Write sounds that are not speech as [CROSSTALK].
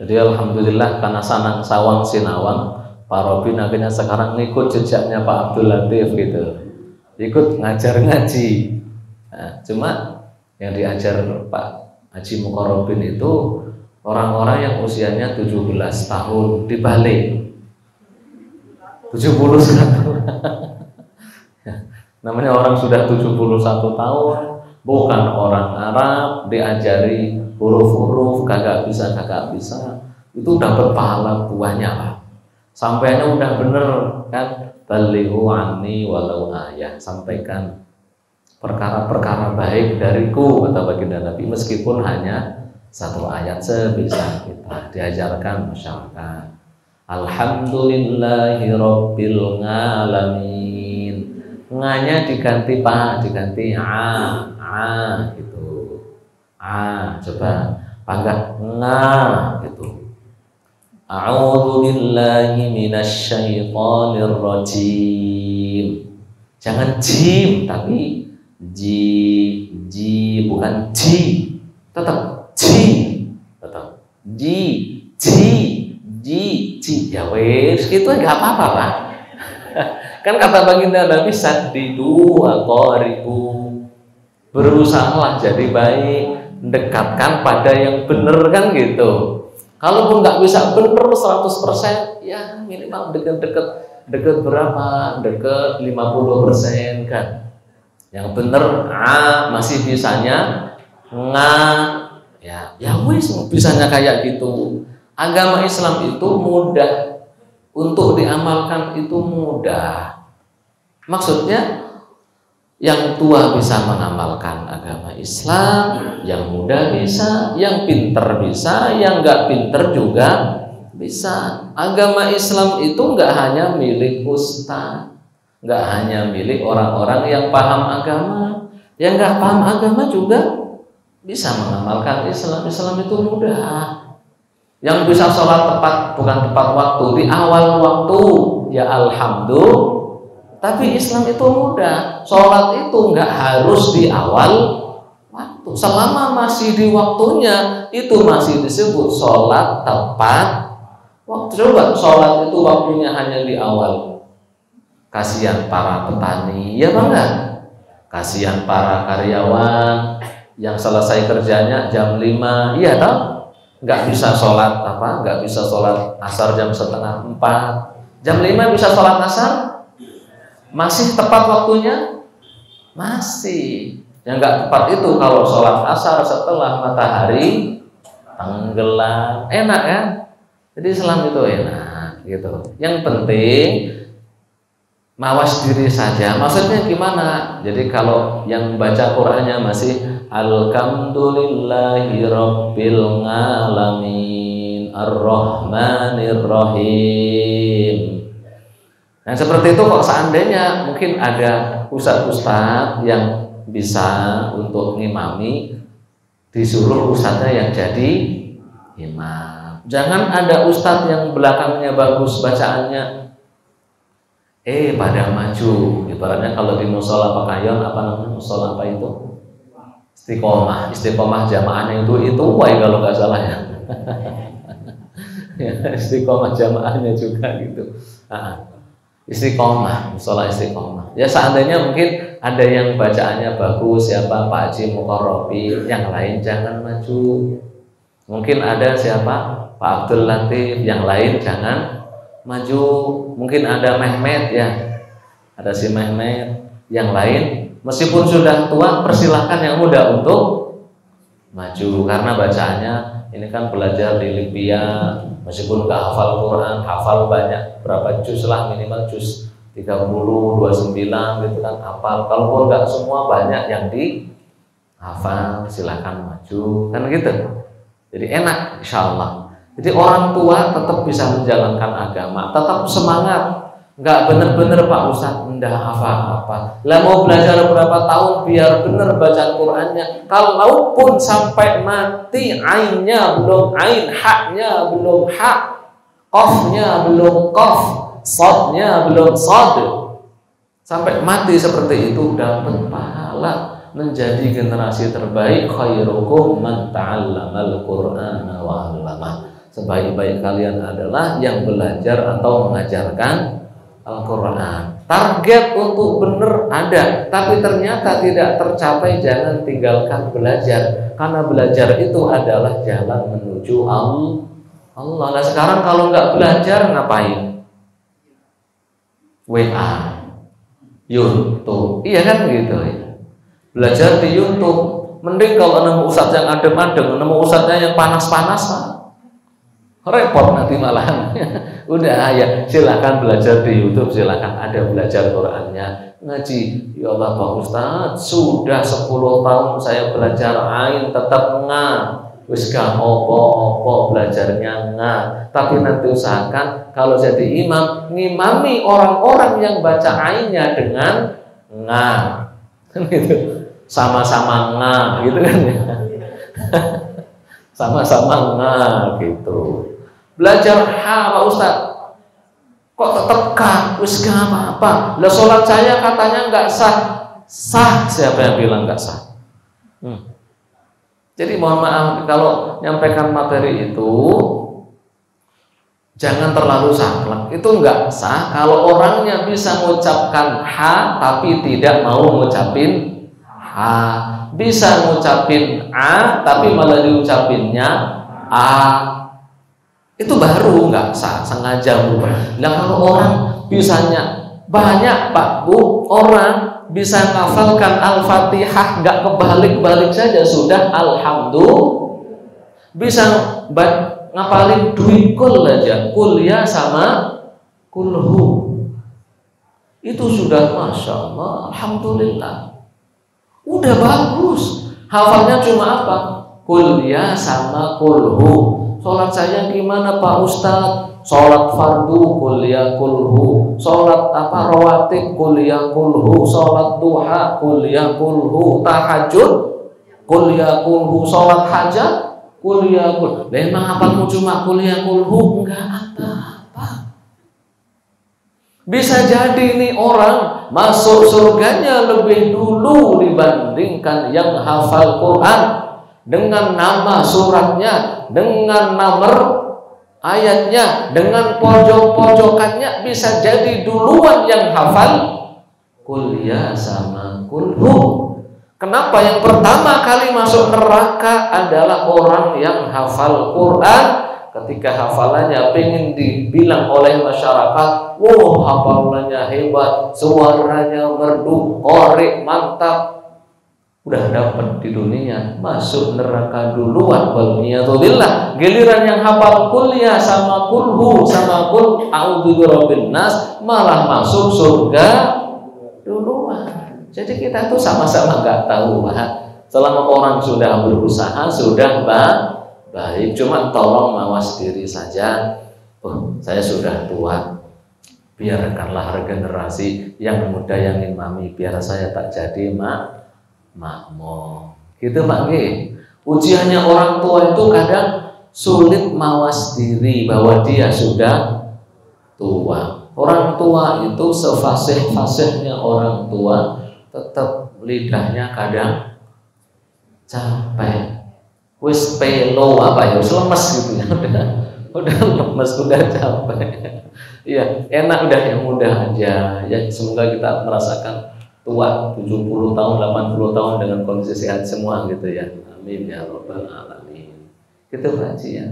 Jadi alhamdulillah karena sanang sawang sinawang Pak Robin akhirnya sekarang ngikut jejaknya Pak Abdul Latif gitu. Ikut ngajar ngaji. Nah, cuma yang diajar Pak Haji Mukorobin itu orang-orang yang usianya 17 tahun dibalik 71 [LAUGHS] namanya orang sudah 71 tahun bukan orang Arab diajari huruf-huruf kagak bisa kagak bisa. Itu dapat pahala buahnya lah sampainya udah bener kan? Balighu anni walau ayah. Sampaikan perkara-perkara baik dariku kata baginda Nabi. Meskipun hanya satu ayat sebisa kita diajarkan masyarakat Alhamdulillahi Rabbil Alamin. Nganya diganti pak diganti a a gitu a coba panggah nga gitu A'udzu billahi minasyaitonir rajim. Jangan jim tapi ji ji bukan ji. Tetap ji. Tetap ji ji ji ji. Ya wes itu enggak apa-apa, Pak. [LAUGHS] kan kata baginda Nabi sadidu aqaribu. Berusahalah jadi baik, dekatkan pada yang benar kan gitu. Kalaupun nggak bisa benar 100%, ya minimal deket-deket deket berapa? Deket 50% kan. Yang benar A masih bisanya nga ya ya wis bisanya kayak gitu. Agama Islam itu mudah untuk diamalkan itu mudah. Maksudnya yang tua bisa mengamalkan agama Islam, yang muda bisa, yang pinter bisa, yang nggak pinter juga bisa. Agama Islam itu nggak hanya milik ustaz, nggak hanya milik orang-orang yang paham agama, yang nggak paham agama juga bisa mengamalkan Islam. Islam itu mudah. Yang bisa sholat tepat bukan tepat waktu di awal waktu, ya alhamdulillah tapi Islam itu mudah. Sholat itu nggak harus di awal waktu. Selama masih di waktunya, itu masih disebut sholat tepat waktu. Coba sholat itu waktunya hanya di awal. Kasihan para petani, ya bangga. Kasihan para karyawan yang selesai kerjanya jam 5, iya tau? Nggak bisa sholat apa? Nggak bisa sholat asar jam setengah empat. Jam 5 bisa sholat asar, masih tepat waktunya? Masih. Yang nggak tepat itu kalau sholat asar setelah matahari tenggelam. Enak kan? Jadi Islam itu enak gitu. Yang penting mawas diri saja. Maksudnya gimana? Jadi kalau yang baca Qur'annya masih Alhamdulillahi Rabbil Alamin Ar-Rahmanir Rahim Nah seperti itu kok seandainya mungkin ada ustadz-ustadz yang bisa untuk ngimami disuruh ustadznya yang jadi imam. Jangan ada ustadz yang belakangnya bagus bacaannya, eh pada maju. Ibaratnya kalau di musola pakayon apa namanya musola apa itu? Istiqomah, istiqomah jamaahnya itu itu wah kalau nggak salah ya. [LAUGHS] ya istiqomah jamaahnya juga gitu. Nah, istiqomah, musola istiqomah. Ya seandainya mungkin ada yang bacaannya bagus, siapa Pak Haji Mukorobi, yang lain jangan maju. Mungkin ada siapa Pak Abdul Latif, yang lain jangan maju. Mungkin ada Mehmet ya, ada si Mehmet, yang lain meskipun sudah tua persilahkan yang muda untuk maju. Karena bacaannya ini kan belajar di Libya meskipun nggak hafal Quran hafal banyak berapa juz lah minimal juz 30 29 gitu kan hafal. Kalaupun nggak semua banyak yang di hafal silahkan maju. Kan gitu. Jadi enak insya Allah. Jadi orang tua tetap bisa menjalankan agama tetap semangat nggak bener-bener Pak. Ustadz ndak apa-apa. Lah mau belajar berapa tahun biar bener baca Qurannya. Kalaupun sampai mati ainnya belum ain haknya belum hak kofnya belum kof sodnya belum sod. Sampai mati seperti itu dapat pahala menjadi generasi terbaik. Khairukum man ta'allamal qur'ana wa 'allama sebaik-baik kalian adalah yang belajar atau mengajarkan Al-Quran. Target untuk benar ada, tapi ternyata tidak tercapai. Jangan tinggalkan belajar, karena belajar itu adalah jalan menuju Allah. Allah. Nah sekarang kalau nggak belajar ngapain? WA, YouTube, iya kan gitu ya. Belajar di YouTube, mending kalau nemu ustadz yang adem-adem, nemu ustadznya yang panas-panas, repot nanti malahan. [LAUGHS] Udah ya silahkan belajar di YouTube silahkan ada belajar Qurannya. Ngaji ya Allah Pak Ustaz sudah 10 tahun saya belajar ain tetap nggak wis gak opo-opo belajarnya nggak tapi nanti usahakan kalau jadi imam ngimami orang-orang yang baca ainnya dengan nggak [LAUGHS] gitu. Sama-sama nggak gitu kan ya. [LAUGHS] Sama-sama nggak gitu belajar ha Pak Ustaz. Kok tetap kah wis gak apa-apa lah saya katanya nggak sah. Sah siapa yang bilang nggak sah? Hmm. jadi mohon maaf kalau nyampaikan materi itu jangan terlalu saklek. Itu nggak sah kalau orangnya bisa mengucapkan ha tapi tidak mau mengucapin ha bisa mengucapin a tapi malah diucapinnya a itu baru nggak sengaja berubah. Nah kalau orang bisanya banyak pak bu orang bisa ngafalkan al-fatihah nggak kebalik-balik saja sudah alhamdulillah. Bisa ngapalin duit kul aja kuliah sama kulhu. Itu sudah masya Allah alhamdulillah. Udah bagus. Hafalnya cuma apa? Kuliah sama kulhu Sholat saya gimana Pak Ustadz? Sholat fardu kuliah kulhu. Sholat apa rawatib kuliah kulhu. Sholat duha kuliah kulhu. Tahajud kuliah kulhu. Sholat hajat kuliah kulhu. Memang apa cuma kuliah kulhu? Enggak apa-apa. Bisa jadi ini orang masuk surganya lebih dulu dibandingkan yang hafal Quran dengan nama suratnya, dengan nomor ayatnya, dengan pojok-pojokannya bisa jadi duluan yang hafal kuliah sama kulhu. Kenapa? Yang pertama kali masuk neraka adalah orang yang hafal Quran. Ketika hafalannya pengen dibilang oleh masyarakat, wow hafalannya hebat, suaranya merdu, korek mantap, udah dapat di dunia masuk neraka duluan waliyadzubillah. Giliran yang hafal kuliah sama kulhu sama kul a'udzu nas malah masuk surga duluan. Jadi kita tuh sama-sama nggak tahu bah selama orang sudah berusaha sudah bah baik. Cuma tolong mawas diri saja. Oh saya sudah tua. Biarkanlah regenerasi yang muda yang imami biar saya tak jadi mak makmum. Gitu Pak G. Ujiannya orang tua itu kadang sulit mawas diri bahwa dia sudah tua. Orang tua itu sefasih-fasihnya orang tua tetap lidahnya kadang capek. Wis pelo apa ya, lemes gitu ya. Udah, udah lemes, udah capek. Iya, enak udah yang mudah aja. Ya semoga kita merasakan tua 70 tahun 80 tahun dengan kondisi sehat semua gitu ya. Amin ya robbal alamin. Pak Haji ya